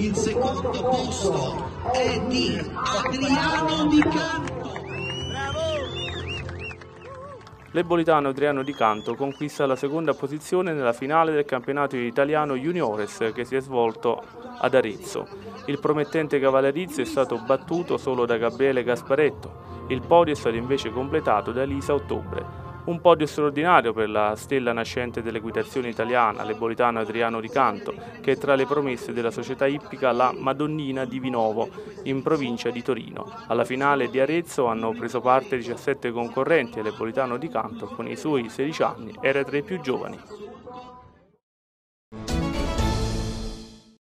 Il secondo posto è di Adriano Di Canto. L'Ebolitano Adriano Di Canto conquista la seconda posizione nella finale del campionato italiano Juniores che si è svolto ad Arezzo. Il promettente cavallerizio è stato battuto solo da Gabriele Gasparetto. Il podio è stato invece completato da Elisa Ottobre. Un podio straordinario per la stella nascente dell'equitazione italiana, l'ebolitano Adriano Di Canto, che è tra le promesse della società ippica La Madonnina di Vinovo, in provincia di Torino. Alla finale di Arezzo hanno preso parte 17 concorrenti e l'ebolitano Di Canto, con i suoi 16 anni, era tra i più giovani.